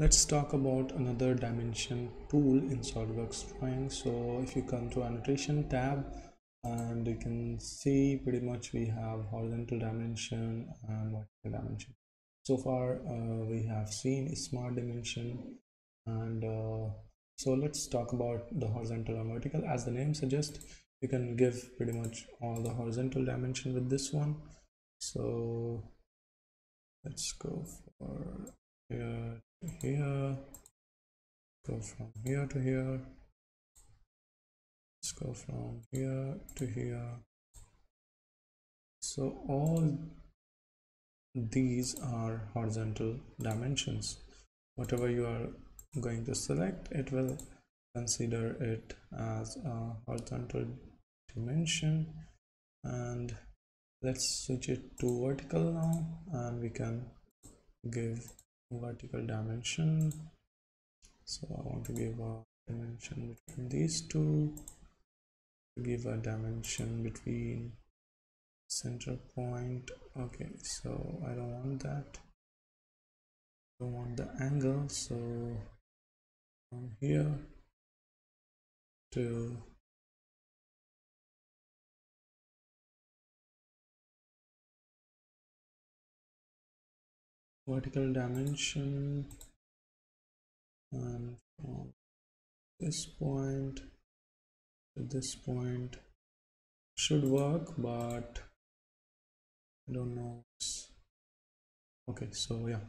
let's talk about another dimension tool in SolidWorks drawing. So if you come to annotation tab and you can see pretty much we have horizontal dimension and vertical dimension. So far uh, we have seen smart dimension and uh, so let's talk about the horizontal and vertical. As the name suggests you can give pretty much all the horizontal dimension with this one. So let's go for here here. Go from here to here. Let's go from here to here. So all these are horizontal dimensions. Whatever you are going to select it will consider it as a horizontal dimension. And let's switch it to vertical now and we can give vertical dimension. So i want to give a dimension between these two. Give a dimension between center point. Okay so i don't want that. I don't want the angle so from here to vertical dimension. And from this point to this point should work but I don't know. Okay so yeah.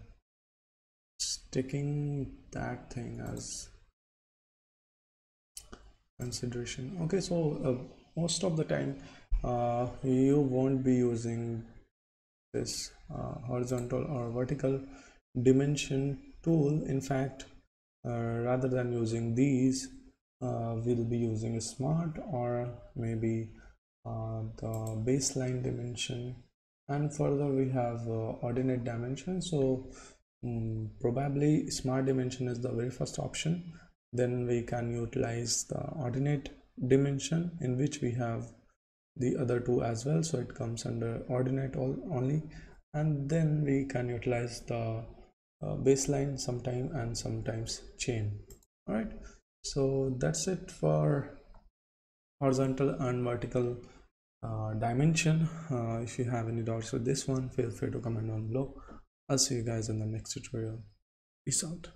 Sticking that thing as consideration. Okay so uh, most of the time uh, you won't be using this uh, horizontal or vertical dimension tool. In fact uh, rather than using these uh, we'll be using a smart or maybe uh, the baseline dimension. And further we have ordinate dimension. So um, probably smart dimension is the very first option. Then we can utilize the ordinate dimension in which we have the other two as well. So it comes under ordinate all, only. And then we can utilize the uh, baseline sometime and sometimes chain. All right so that's it for horizontal and vertical uh, dimension. Uh, if you have any doubts with this one feel free to comment down below. I'll see you guys in the next tutorial. Peace out